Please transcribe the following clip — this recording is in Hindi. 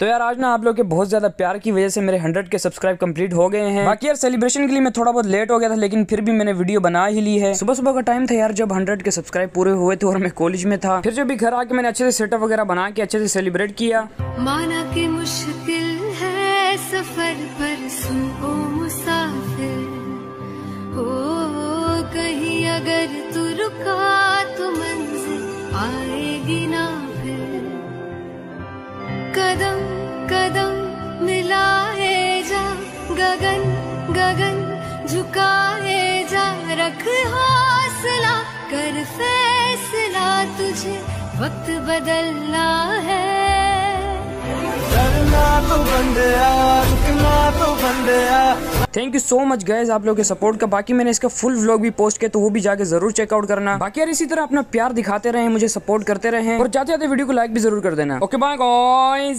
तो यार, आज ना आप लोग के बहुत ज़्यादा प्यार की वजह से मेरे हंड्रेड के सब्सक्राइब कंप्लीट हो गए हैं। बाकी यार सेलिब्रेशन के लिए मैं थोड़ा बहुत लेट हो गया था, लेकिन फिर भी मैंने वीडियो बना ही ली है। सुबह सुबह का टाइम था यार, जब हंड्रेड के सब्सक्राइब पूरे हुए थे और मैं कॉलेज में था। फिर जब भी घर आके मैंने अच्छे से सेटअप वगैरह बना के, अच्छे से सेलिब्रेट किया। माना कि मुश्किल है सफ़र पर सुन ओ मुसाफिर। हो कहीं अगर तू रुका तो मंजिल आएगी ना। गगन गगन झुकाए जा रख हौसला कर फैसला तुझे वक्त बदलना है। डरना तो रुकना तो thank you so much guys आप लोगों के सपोर्ट का। बाकी मैंने इसका फुल व्लॉग भी पोस्ट किया तो वो भी जाके ज़रूर चेकआउट करना। बाकी यार इसी तरह अपना प्यार दिखाते रहे मुझे सपोर्ट करते रहे और जाते जाते वीडियो को लाइक भी ज़रूर कर देना। Okay bye guys